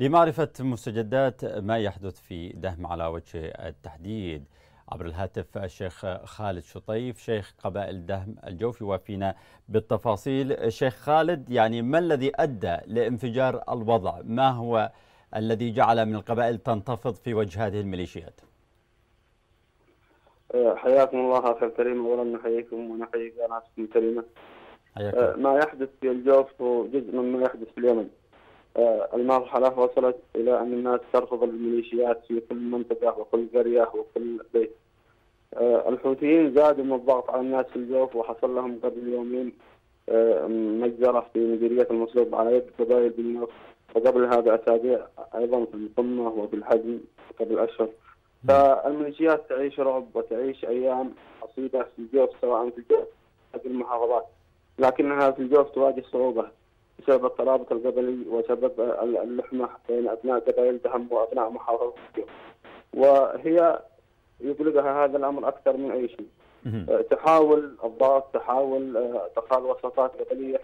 لمعرفة مستجدات ما يحدث في دهم على وجه التحديد. عبر الهاتف الشيخ خالد شطيف شيخ قبائل دهم الجوفي وفينا بالتفاصيل. شيخ خالد يعني ما الذي أدى لانفجار الوضع؟ ما هو الذي جعل من القبائل تنتفض في وجه هذه الميليشيات؟ حياكم الله أخي الكريم. اولا نحييكم ونحيي قناتكم الكريمه ما يحدث في الجوف هو جزء مما يحدث في اليمن. المرحلة وصلت إلى أن الناس ترفض الميليشيات في كل منطقة وكل قرية وكل بيت. آه، الحوثيين زادوا من الضغط على الناس في الجوف وحصل لهم قبل يومين آه، مجزرة في مديرية المصلوب على يد قبائل بالنص وقبل هذا أسابيع أيضا في القمة وفي الحجم قبل أشهر فالميليشيات تعيش رعب وتعيش أيام عصيبة في الجوف سواء في الجوف أو في المحافظات. لكنها في الجوف تواجه صعوبة. بسبب الترابط القبلي وسبب اللحمة بين أبناء قبائل دهم وأبناء محافظة وهي يقلقها هذا الأمر أكثر من أي شيء. تحاول الضغط تحاول ادخال وسطات قبلية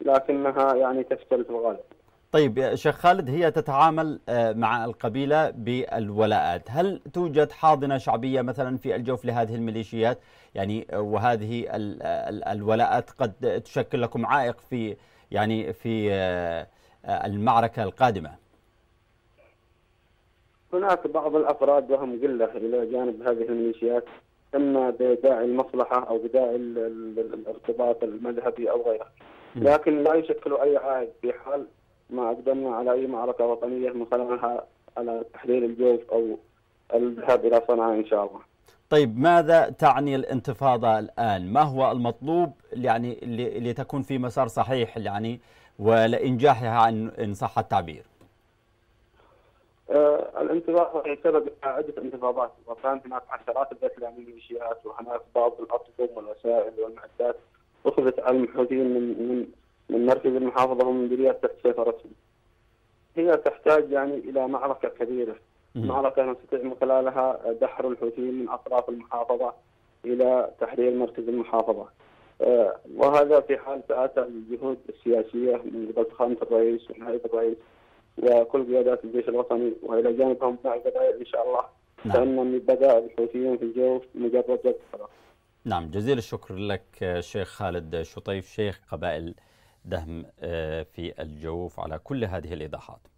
لكنها يعني تفشل في الغالب. طيب شيخ خالد هي تتعامل مع القبيلة بالولاءات. هل توجد حاضنة شعبية مثلا في الجوف لهذه الميليشيات؟ يعني وهذه الولاءات قد تشكل لكم عائق في يعني في آه، آه، المعركة القادمة؟ هناك بعض الأفراد وهم قلة إلى جانب هذه الميليشيات إما بداعي المصلحة أو بداعي الارتباط المذهبي أو غيره. لكن لا يشكلوا أي عائد في حال ما أقدمنا على أي معركة وطنية من خلالها على تحرير الجوف أو الذهاب إلى صنعاء إن شاء الله. طيب ماذا تعني الانتفاضة الآن؟ ما هو المطلوب يعني لتكون في مسار صحيح يعني ولإنجاحها إن صح التعبير؟ آه الانتفاضة سبب عدة انتفاضات. وكانت هناك عشرات القتلى من الميليشيات وهناك بعض الأطقم والوسائل والمعدات أخذت على المحوثين من من من مركز المحافظة ومن مديريات تحت سيطرتهم. هي تحتاج يعني إلى معركة كبيرة. معركة نستطيع من خلالها دحر الحوثيين من أطراف المحافظة إلى تحرير مركز المحافظة. آه، وهذا في حال تأتى الجهود السياسية من قبل فخامة الرئيس ونائب الرئيس وكل قيادات الجيش الوطني وإلى جانبهم مع القبائل إن شاء الله. نعم. فإن بدا الحوثيين في الجوف مجرد وقت نعم جزيل الشكر لك شيخ خالد شطيف شيخ قبائل دهم آه، في الجوف على كل هذه الإيضاحات.